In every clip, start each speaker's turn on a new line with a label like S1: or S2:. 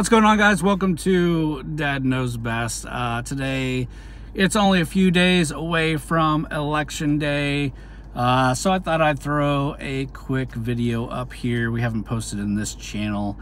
S1: What's going on guys? Welcome to Dad Knows Best. Uh, today, it's only a few days away from election day. Uh, so I thought I'd throw a quick video up here. We haven't posted in this channel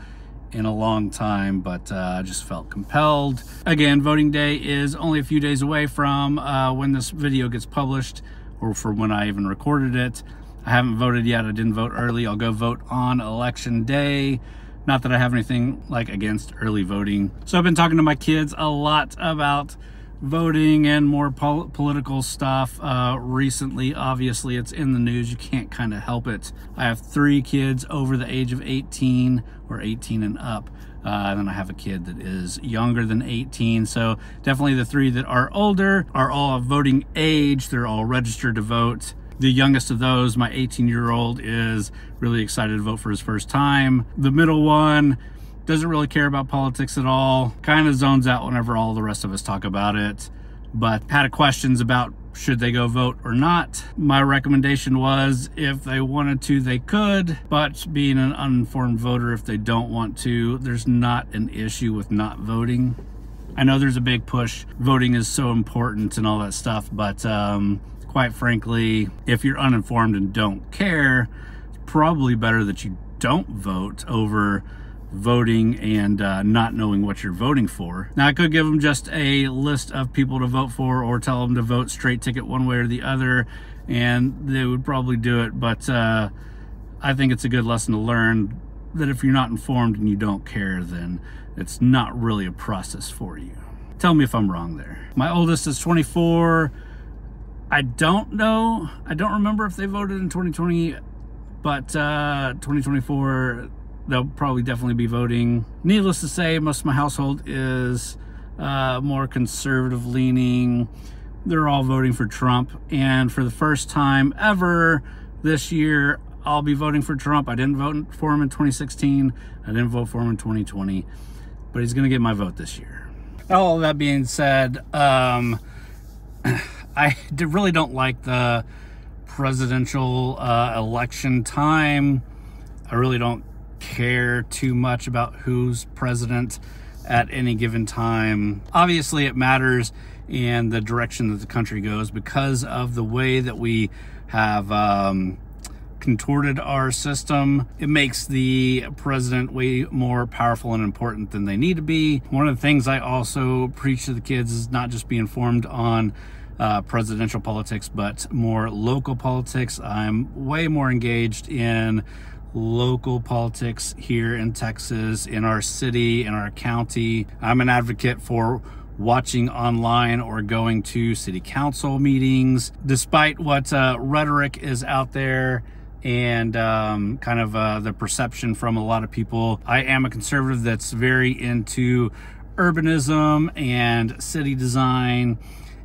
S1: in a long time, but uh, I just felt compelled. Again, voting day is only a few days away from uh, when this video gets published or for when I even recorded it. I haven't voted yet. I didn't vote early. I'll go vote on election day. Not that I have anything like against early voting. So I've been talking to my kids a lot about voting and more pol political stuff uh, recently. Obviously, it's in the news. You can't kind of help it. I have three kids over the age of 18 or 18 and up. Uh, and then I have a kid that is younger than 18. So definitely the three that are older are all of voting age. They're all registered to vote. The youngest of those, my 18 year old, is really excited to vote for his first time. The middle one doesn't really care about politics at all, kind of zones out whenever all the rest of us talk about it, but had questions about should they go vote or not. My recommendation was if they wanted to, they could, but being an uninformed voter, if they don't want to, there's not an issue with not voting. I know there's a big push, voting is so important and all that stuff, but um, quite frankly, if you're uninformed and don't care, it's probably better that you don't vote over voting and uh, not knowing what you're voting for. Now, I could give them just a list of people to vote for or tell them to vote straight ticket one way or the other, and they would probably do it. But uh, I think it's a good lesson to learn that if you're not informed and you don't care, then it's not really a process for you. Tell me if I'm wrong there. My oldest is 24. I don't know. I don't remember if they voted in 2020, but uh, 2024, they'll probably definitely be voting. Needless to say, most of my household is uh, more conservative leaning. They're all voting for Trump. And for the first time ever this year, I'll be voting for Trump. I didn't vote for him in 2016. I didn't vote for him in 2020, but he's going to get my vote this year. All that being said, um, I really don't like the presidential uh, election time. I really don't care too much about who's president at any given time. Obviously, it matters in the direction that the country goes because of the way that we have um, contorted our system. It makes the president way more powerful and important than they need to be. One of the things I also preach to the kids is not just be informed on uh, presidential politics, but more local politics. I'm way more engaged in local politics here in Texas, in our city, in our county. I'm an advocate for watching online or going to city council meetings. Despite what uh, rhetoric is out there and um, kind of uh, the perception from a lot of people, I am a conservative that's very into urbanism and city design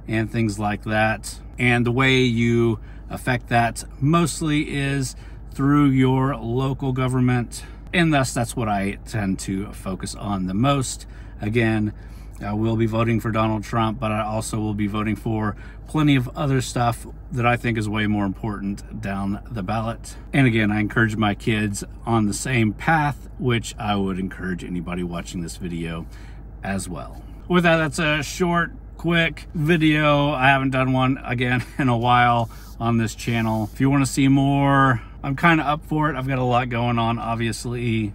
S1: and things like that. And the way you affect that mostly is through your local government. And thus, that's what I tend to focus on the most. Again, I will be voting for Donald Trump, but I also will be voting for plenty of other stuff that I think is way more important down the ballot. And again, I encourage my kids on the same path, which I would encourage anybody watching this video as well. With that, that's a short quick video. I haven't done one again in a while on this channel. If you want to see more, I'm kind of up for it. I've got a lot going on, obviously.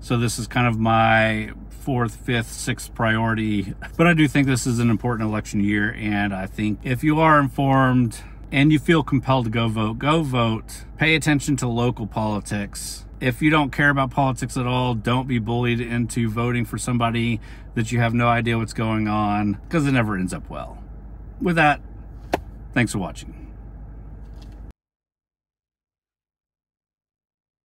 S1: So this is kind of my fourth, fifth, sixth priority. But I do think this is an important election year. And I think if you are informed and you feel compelled to go vote, go vote. Pay attention to local politics if you don't care about politics at all, don't be bullied into voting for somebody that you have no idea what's going on because it never ends up well. With that, thanks for watching.